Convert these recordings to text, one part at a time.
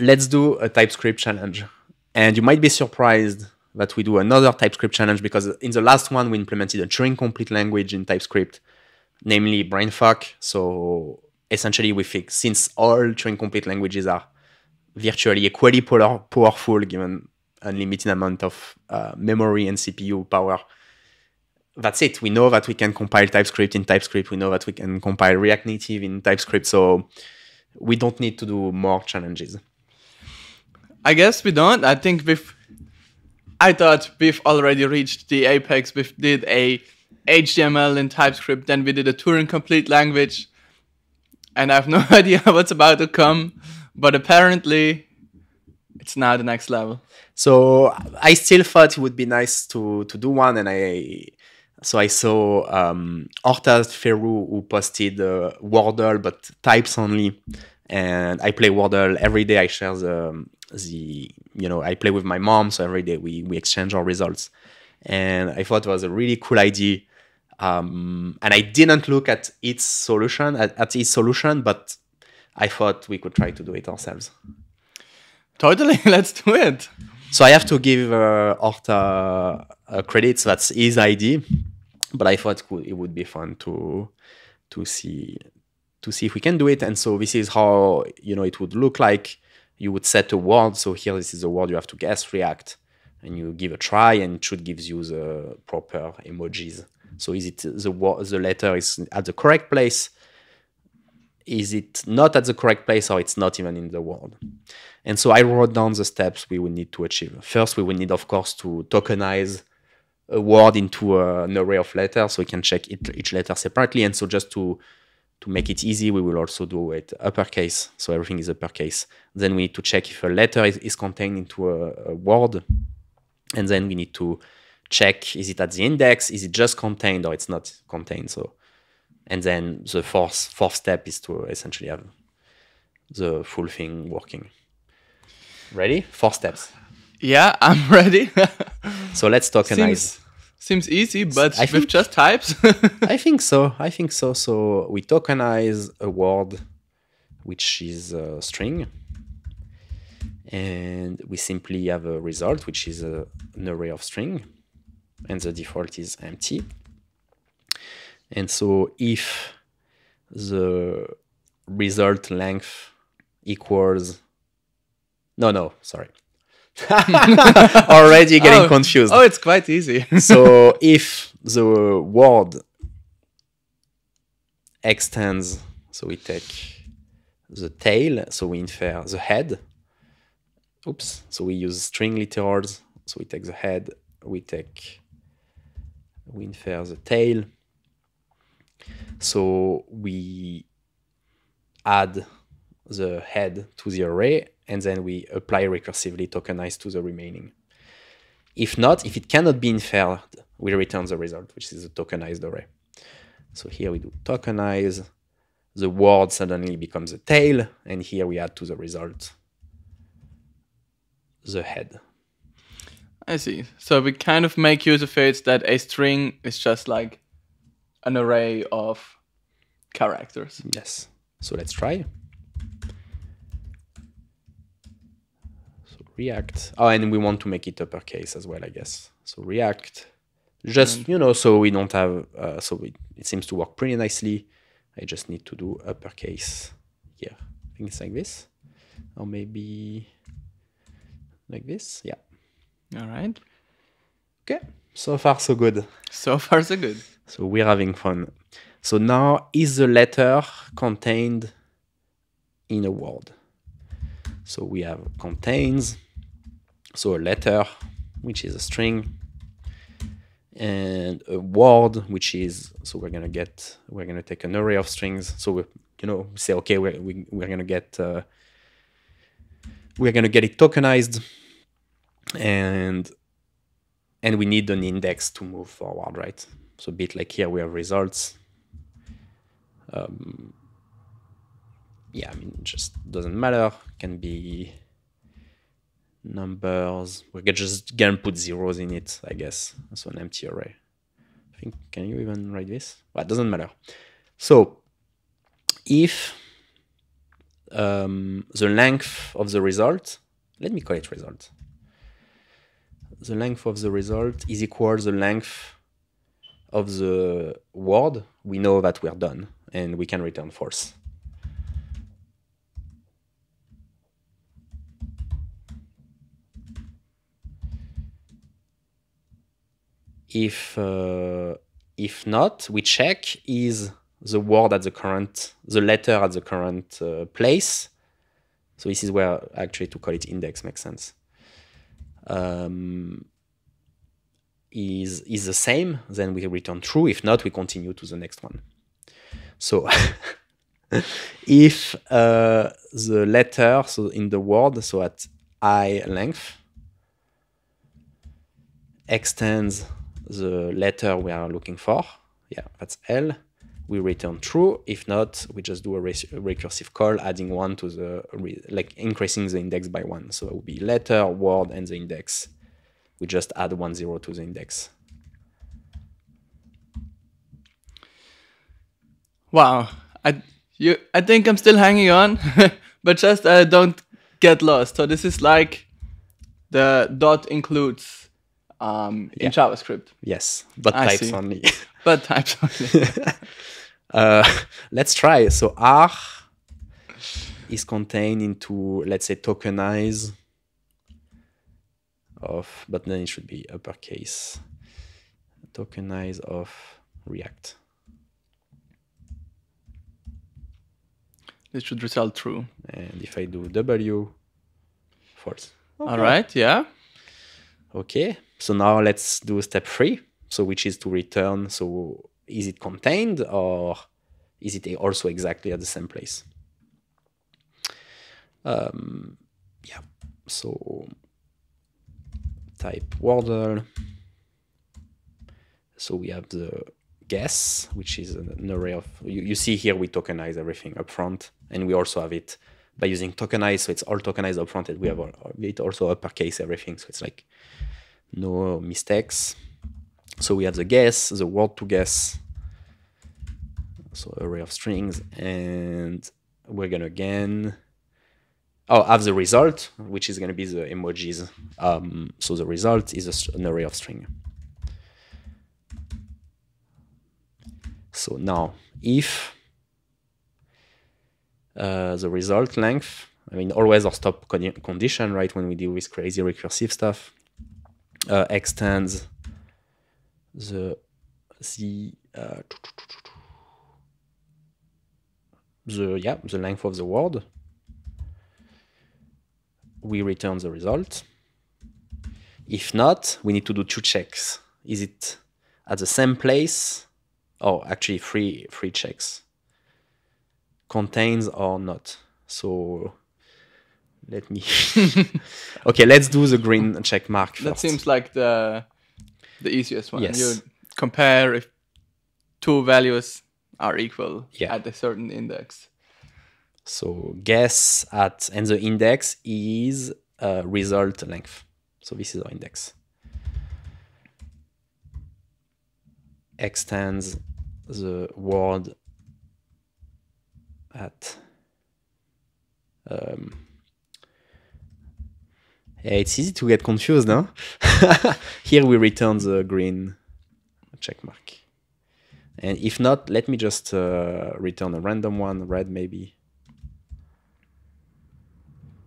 let's do a TypeScript challenge. And you might be surprised that we do another TypeScript challenge because in the last one we implemented a Turing complete language in TypeScript, namely brainfuck. So essentially we think since all Turing complete languages are virtually equally powerful given unlimited amount of uh, memory and CPU power, that's it. We know that we can compile TypeScript in TypeScript. We know that we can compile React Native in TypeScript. So we don't need to do more challenges. I guess we don't. I think we've. I thought we've already reached the apex. We did a HTML in TypeScript, then we did a Turing complete language, and I have no idea what's about to come. But apparently, it's now the next level. So I still thought it would be nice to to do one, and I so I saw um, Orta Therox who posted uh, Wordle, but types only. And I play Wordle every day. I share the, the, you know, I play with my mom. So every day we, we exchange our results. And I thought it was a really cool idea. Um, and I didn't look at its solution, at, at its solution, but I thought we could try to do it ourselves. Totally. Let's do it. So I have to give uh, Horta uh, credits. That's his idea but I thought it would be fun to to see to see if we can do it. And so this is how you know it would look like. You would set a word. So here, this is a word you have to guess React, and you give a try, and it should gives you the proper emojis. So is it the the letter is at the correct place? Is it not at the correct place, or it's not even in the word? And so I wrote down the steps we would need to achieve. First, we would need, of course, to tokenize a word into a, an array of letters so we can check it, each letter separately. And so just to to make it easy, we will also do it uppercase. So everything is uppercase. Then we need to check if a letter is, is contained into a, a word. And then we need to check, is it at the index? Is it just contained or it's not contained? So, and then the fourth, fourth step is to essentially have the full thing working. Ready? Four steps. Yeah, I'm ready. so let's tokenize. Seems, seems easy, but I with think, just types. I think so. I think so. So we tokenize a word which is a string. And we simply have a result, which is a, an array of string. And the default is empty. And so if the result length equals no no sorry Already getting oh, confused. Oh, it's quite easy. so if the word extends, so we take the tail, so we infer the head. Oops. So we use string literals. So we take the head, we take, we infer the tail. So we add the head to the array and then we apply recursively tokenize to the remaining. If not, if it cannot be inferred, we return the result, which is a tokenized array. So here we do tokenize, the word suddenly becomes a tail, and here we add to the result the head. I see. So we kind of make use of it that a string is just like an array of characters. Yes. So let's try. React. Oh, and we want to make it uppercase as well, I guess. So React, just, you know, so we don't have, uh, so it, it seems to work pretty nicely. I just need to do uppercase here. It's like this. Or maybe like this. Yeah. All right. Okay. So far, so good. So far, so good. So we're having fun. So now, is the letter contained in a word? So we have contains, so a letter, which is a string, and a word, which is, so we're gonna get, we're gonna take an array of strings. So we, you know, say, okay, we're, we, we're gonna get, uh, we're gonna get it tokenized, and and we need an index to move forward, right? So a bit like here we have results. Um, yeah, I mean, just doesn't matter. Can be numbers. We're just gonna put zeros in it, I guess. So an empty array. I think, can you even write this? Well, it doesn't matter. So if um, the length of the result. Let me call it result. The length of the result is equal the length of the word. We know that we're done and we can return false. If uh, if not, we check is the word at the current, the letter at the current uh, place. So this is where actually to call it index makes sense. Um, is is the same, then we return true. If not, we continue to the next one. So if uh, the letter, so in the word, so at i length, extends the letter we are looking for, yeah, that's L, we return true. If not, we just do a, recursive call, adding one to the, like increasing the index by one. So it would be letter, word, and the index. We just add one zero to the index. Wow, I you I think I'm still hanging on, but just uh, don't get lost. So this is like the dot includes um, in yeah. JavaScript. Yes, but I types see. only. but types only. uh, let's try. So R is contained into let's say tokenize of, but then it should be uppercase. Tokenize of React. This should result true. And if I do W, false. Okay. All right, yeah. Okay, so now let's do step three. So which is to return. So is it contained or is it also exactly at the same place? Um, yeah. So type Wordle. So we have the guess, which is an array of, you, you see here we tokenize everything up front, and we also have it by using tokenize, so it's all tokenized up front, and we have it also uppercase everything, so it's like no mistakes. So we have the guess, the word to guess, so array of strings, and we're gonna again oh have the result, which is gonna be the emojis. Um, so the result is an array of string. So now if uh, the result length, I mean always our stop con condition, right? When we deal with crazy recursive stuff, uh, extends the the uh, the yeah the length of the word we return the result. If not we need to do two checks. Is it at the same place? Oh actually three three checks. Contains or not? So let me okay let's do the green check mark first. that seems like the the easiest one yes. you compare if two values are equal yeah. at a certain index. So guess at and the index is uh, result length. So this is our index. Extends the word at um, it's easy to get confused, no? Here we return the green check mark. And if not, let me just uh, return a random one, red maybe.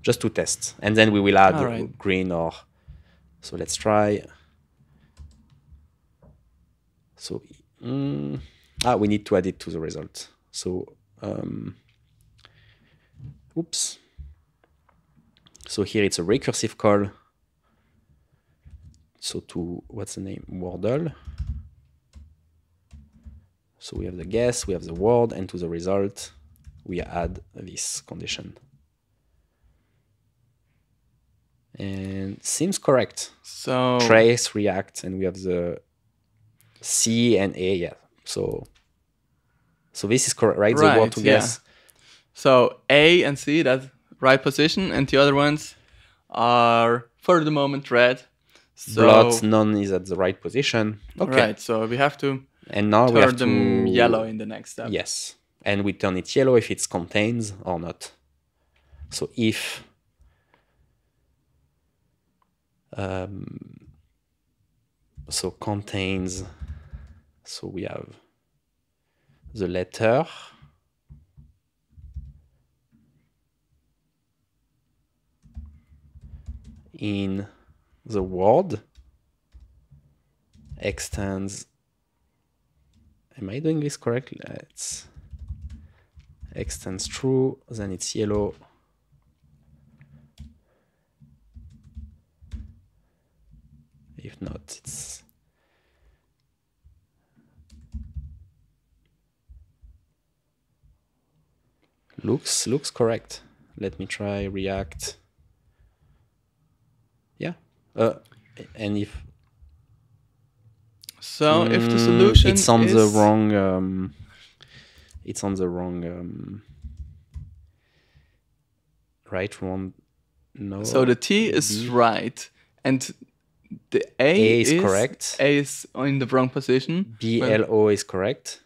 Just to test. And then we will add right. green or... So let's try. So, mm, ah, we need to add it to the result. So, um, oops. So here it's a recursive call. So to, what's the name? Wordle. So we have the guess, we have the word, and to the result, we add this condition. And seems correct. So trace, react, and we have the C and A, yeah. So so this is correct, right? right the word to yeah. guess. So A and C, that's right position, and the other ones are for the moment red. So, Blot none is at the right position. Okay. Right. So we have to and now turn we have them to... yellow in the next step. Yes, and we turn it yellow if it contains or not. So if um, so contains so we have the letter in the word extends am i doing this correctly? It's extends true then it's yellow. If not it's looks looks correct. Let me try react uh, and if So if the Mm, solution it's on is the wrong um, it's on the wrong um, right one no So the T is B. right, and the A, A is correct. A is in the wrong position. B L O is correct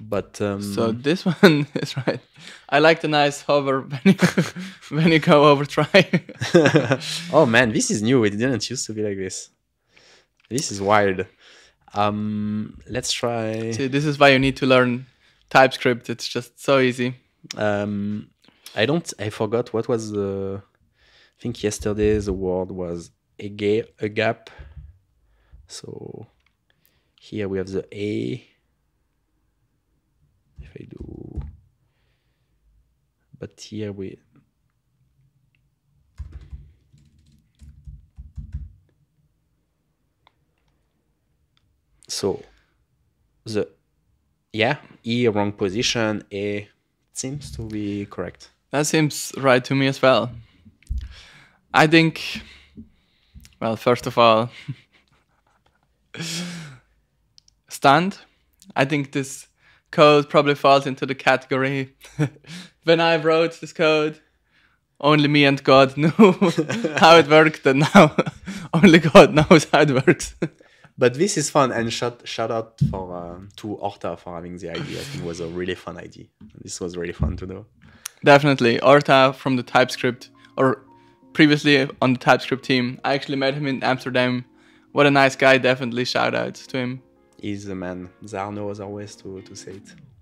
but um, So this one is right. I like the nice hover when you, when you go over try. oh man this is new it didn't used to be like this this is wild um let's try See, this is why you need to learn TypeScript. It's just so easy. um i don't i forgot what was the i think yesterday the word was a, ga- a gap so here we have the a do but here we so the yeah e wrong position a seems to be correct That seems right to me as well. I think, well, first of all, stand. I think this code probably falls into the category. when I wrote this code, only me and God knew how it worked, and now only God knows how it works. But this is fun, and shout shout out for uh, to Orta for having the idea. I think it was a really fun idea. This was really fun to do. Definitely. Orta from the TypeScript, or previously on the TypeScript team. I actually met him in Amsterdam. What a nice guy. Definitely shout out to him. He's the man. Zarno as always to to say it.